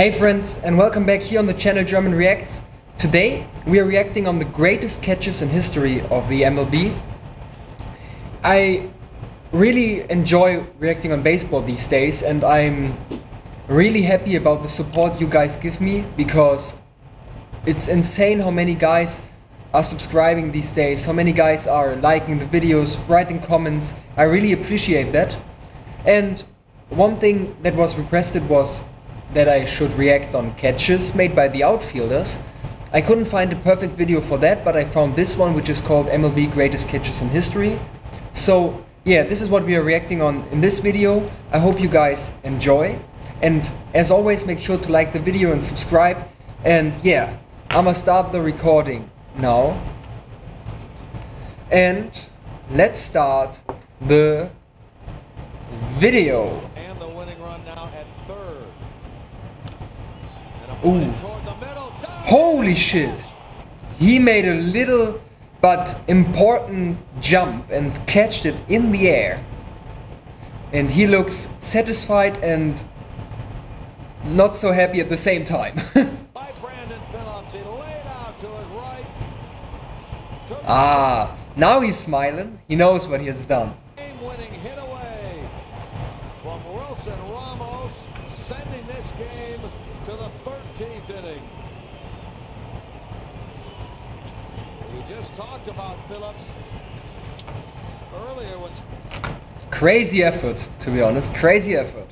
Hey friends and welcome back here on the channel German Reacts. Today we are reacting on the greatest catches in history of the MLB. I really enjoy reacting on baseball these days and I'm really happy about the support you guys give me because it's insane how many guys are subscribing these days, how many guys are liking the videos, writing comments. I really appreciate that. And one thing that was requested was that I should react on catches made by the outfielders. I couldn't find a perfect video for that, but I found this one which is called MLB Greatest Catches in History. So yeah, this is what we are reacting on in this video. I hope you guys enjoy. And as always, make sure to like the video and subscribe. And yeah, I'ma start the recording now. And let's start the video. Ooh. Holy shit. He made a little but important jump and catched it in the air. And he looks satisfied and not so happy at the same time. ah, now he's smiling. He knows what he has done. Talked about Phillips earlier when crazy effort to be honest. Crazy effort.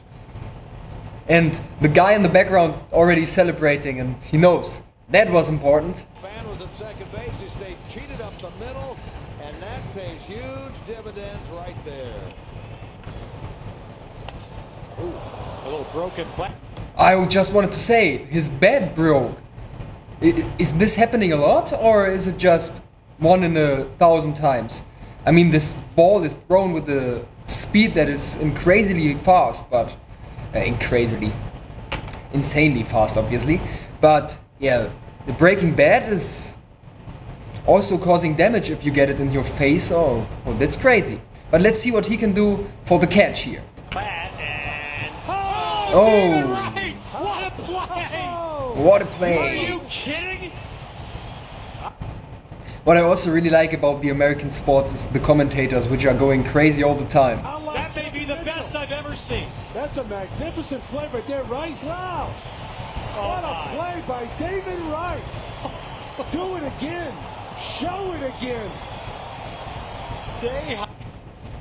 And the guy in the background already celebrating and he knows that was important. Fan was at second base. He stayed cheated up the middle and that pays huge dividends right there. Ooh, a little broken I just wanted to say his bed broke. Is this happening a lot or is it just one in a thousand times. I mean, this ball is thrown with a speed that is crazily fast, but uh, crazily, insanely fast, obviously. But yeah, the breaking bad is also causing damage if you get it in your face. Oh, well, that's crazy. But let's see what he can do for the catch here. Oh, what a play! What I also really like about the American sports is the commentators, which are going crazy all the time. That may be the best I've ever seen. That's a magnificent play right there, Wright. Wow. Oh what a play by David Wright. Do it again. Show it again. Stay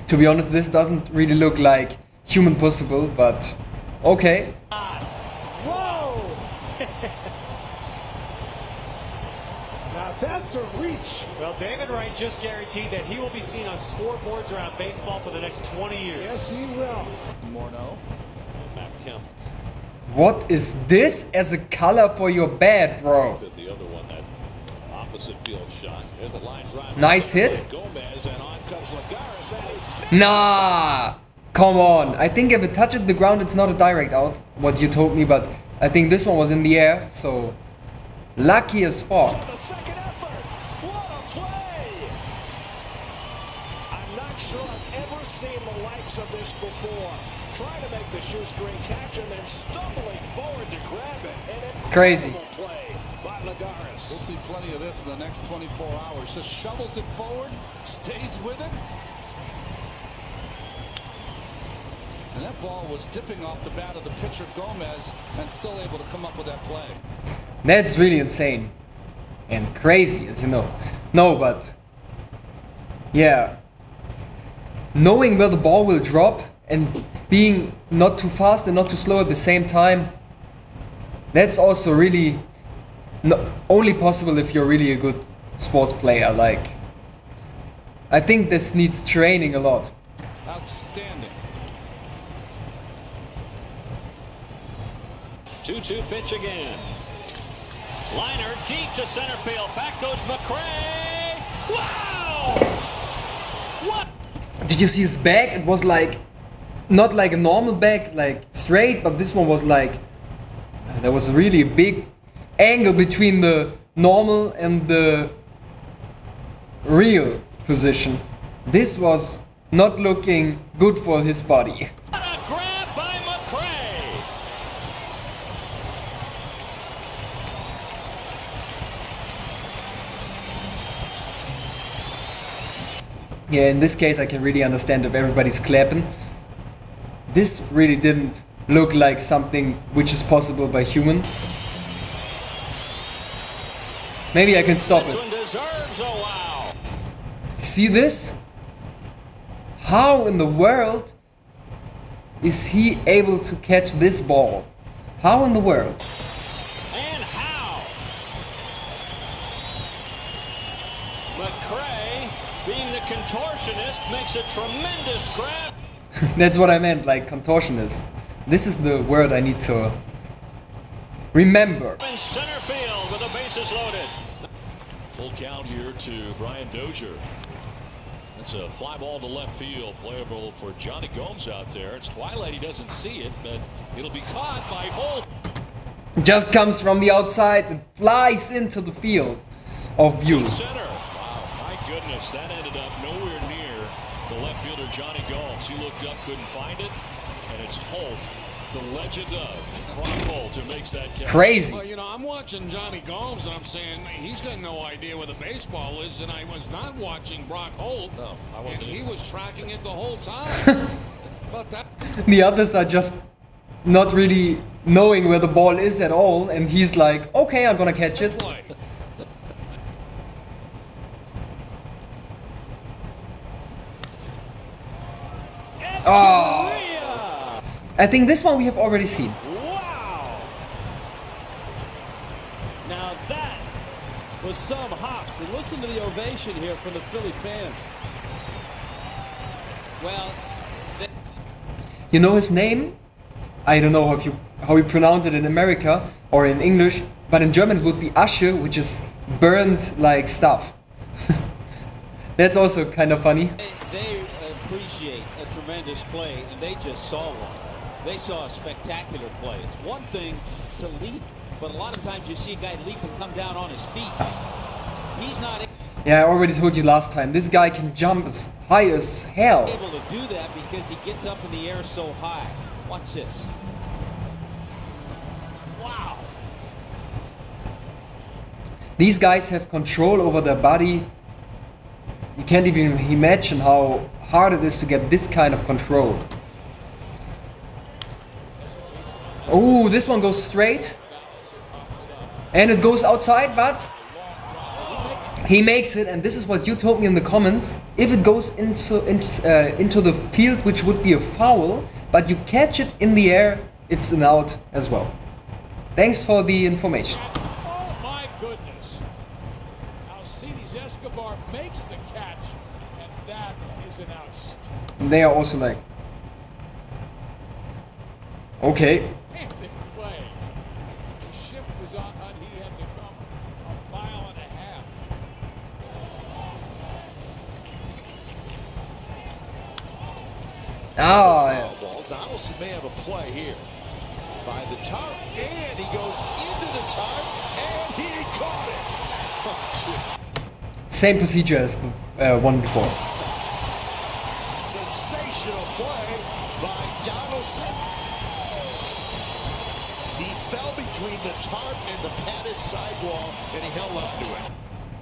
To be honest, this doesn't really look like human possible, but okay. Whoa! now That's a reach. Well, David Wright just guaranteed that he will be seen on scoreboards around baseball for the next 20 years. Yes, he will. Morneau. What is this as a color for your bed, bro? Nice hit. Nah. Come on. I think if it touches the ground, it's not a direct out, what you told me, but I think this one was in the air, so lucky as fuck. Crazy. We'll see plenty of this in the next 24 hours. Just shovels it forward, stays with it. And that ball was dipping off the bat of the pitcher Gomez and still able to come up with that play. That's really insane. And crazy, as you know. No, but... Yeah. Knowing where the ball will drop and being not too fast and not too slow at the same time that's also really only possible if you're really a good sports player. Like, I think this needs training a lot. Outstanding. 2-2 pitch again. Liner deep to center field. Back goes McRae. Wow! What? Did you see his back? It was like, not like a normal back, like straight, but this one was like there was really a big angle between the normal and the real position. This was not looking good for his body. Yeah, in this case I can really understand if everybody's clapping. This really didn't look like something which is possible by human. Maybe I can stop it. See this? How in the world is he able to catch this ball? How in the world? And how? McCray, being the contortionist, makes a tremendous grab. That's what I meant, like contortionist. This is the word I need to remember. In center field with the bases loaded. Full count here to Brian Dozier. That's a fly ball to left field, playable for Jonny Gomes out there. It's twilight, he doesn't see it, but it'll be caught by Holt. Just comes from the outside and flies into the field of view. Center. Wow, my goodness, that ended up nowhere near the left fielder Jonny Gomes. He looked up, couldn't find it, and it's Holt, the legend of Brock Holt, who makes that catch. Crazy. Well, you know, I'm watching Jonny Gomes and I'm saying he's got no idea where the baseball is, and I was not watching Brock Holt. No, I and wasn't he was tracking it the whole time. but that The others are just not really knowing where the ball is at all, and he's like, okay, I'm gonna catch it. Oh. I think this one we have already seen. Wow! Now that was some hops. And listen to the ovation here from the Philly fans. Well, You know his name? I don't know how you how you pronounce it in America or in English, but in German it would be Asche, which is burned like stuff. That's also kind of funny. They, they appreciate a tremendous play, and they just saw one. They saw a spectacular play. It's one thing to leap, but a lot of times you see a guy leap and come down on his feet. He's not Yeah, I already told you last time. This guy can jump as high as hell. able to do that because he gets up in the air so high. Watch this. Wow. These guys have control over their body. You can't even imagine how hard it is to get this kind of control. Oh, this one goes straight. And it goes outside, but he makes it, and this is what you told me in the comments. If it goes into into, uh, into the field, which would be a foul, but you catch it in the air, it's an out as well. Thanks for the information. They are also like okay play. The shift was on, on he had to come a mile and a half. ah yeah. ball. Donaldson may have a play here. By the top, and he goes into the top, and he caught it. same procedure as the uh, one before Sensational play by Donaldson. He fell between the tarp and the padded sidewall, and he held on to it.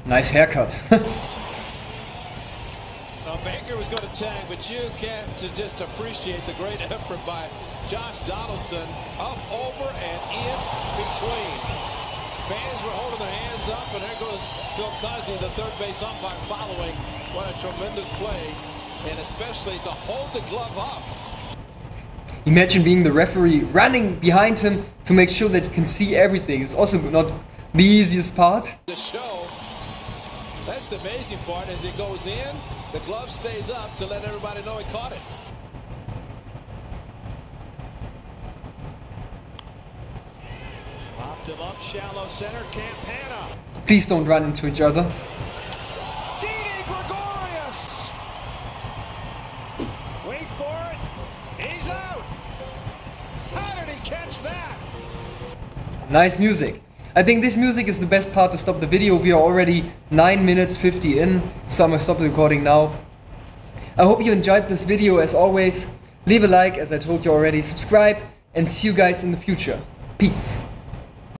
nice haircut Now Baker was going to tag, but you can't to just appreciate the great effort by Josh Donaldson up, over, and in between. Fans were holding their hands up, and there goes Phil Cuzzi, the third base umpire, following. What a tremendous play, and especially to hold the glove up. Imagine being the referee running behind him to make sure that he can see everything it's also not the easiest part The show. That's the amazing part. As it goes in, the glove stays up to let everybody know he caught it. Popped him up, shallow center, Campana. please don't run into each other that? nice music. I think this music is the best part to stop the video. We are already 9 minutes 50 in. So I'm gonna stop the recording now. I hope you enjoyed this video as always. Leave a like as I told you already. Subscribe and see you guys in the future. Peace